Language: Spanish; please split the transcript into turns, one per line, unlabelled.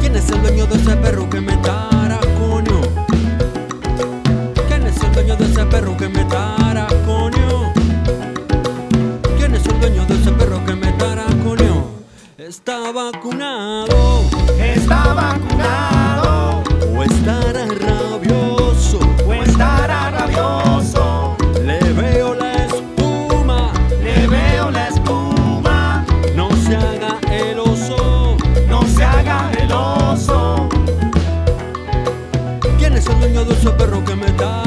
¿Quién es el dueño de ese perro que me taraconeó? ¿Quién es el dueño de ese perro que me taraconeó? ¿Quién es el dueño de ese perro que me taraconeó? Está vacunado.
Está vacunado.
O está ese perro que me da.